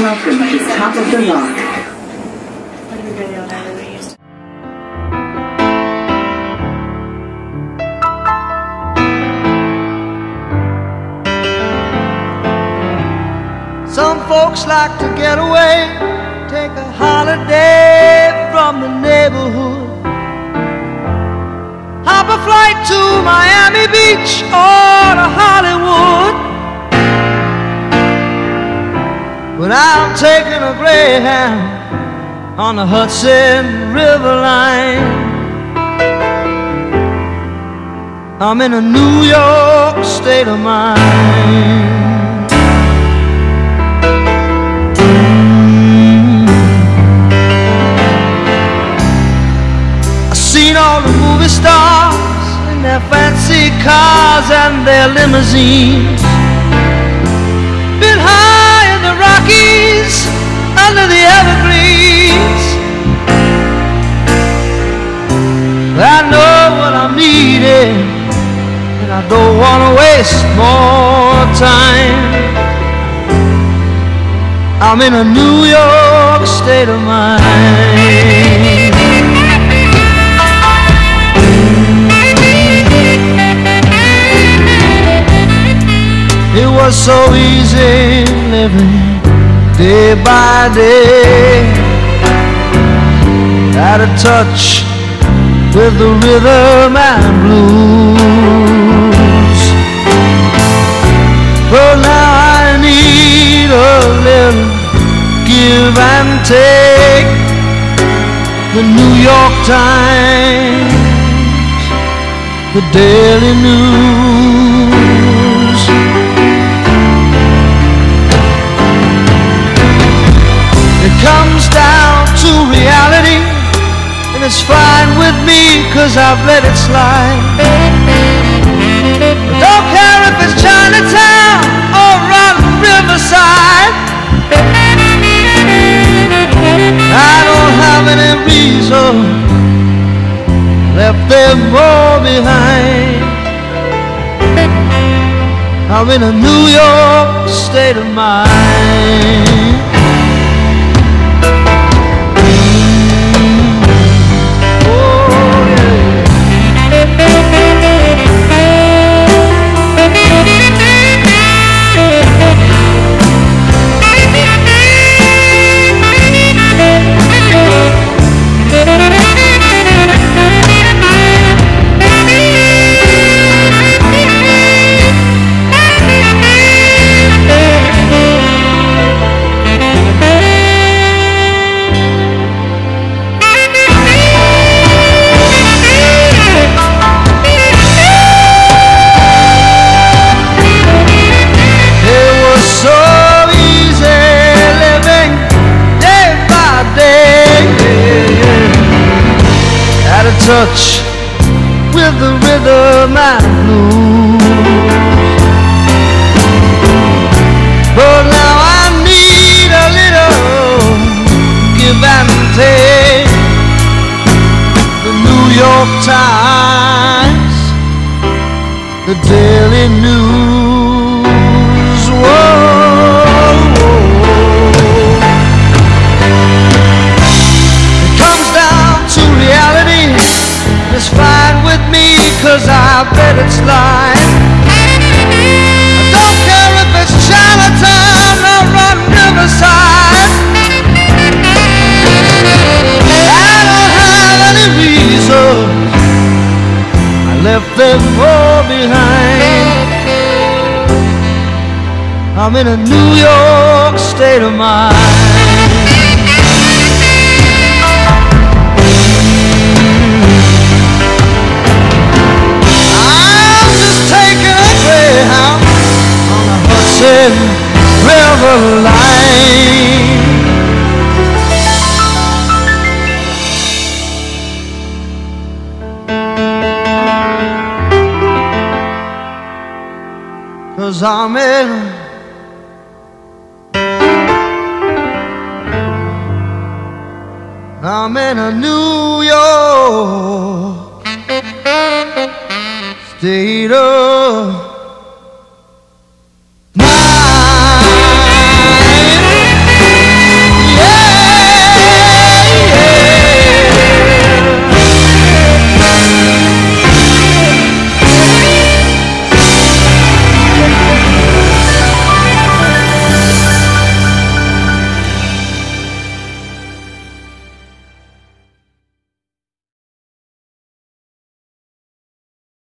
Welcome to Top of the Rock. Some folks like to get away, take a holiday from the neighborhood. Hop a flight to Miami Beach or to Hollywood. But I'm taking a Greyhound on the Hudson River line. I'm in a New York state of mind. Mm. I've seen all the movie stars in their fancy cars and their limousines. I'm needing, and I don't want to waste more time. I'm in a New York state of mind. It was so easy living day by day. At a touch with the rhythm and blues. But now I need a little give and take. The New York Times, the Daily News. It comes down to reality, and it's fine me, cause I've let it slide. I don't care if it's Chinatown or Rotten Riverside. I don't have any reason left them all behind. I'm in a New York state of mind. Touch with the rhythm and blues. But now I need a little give and take. The New York Times, the Daily News. Cause I've let it. I don't care if it's Chinatown or Run Riverside. I don't have any reason. I left them all behind. I'm in a New York state of mind. Cause I'm in I'm in a New York state of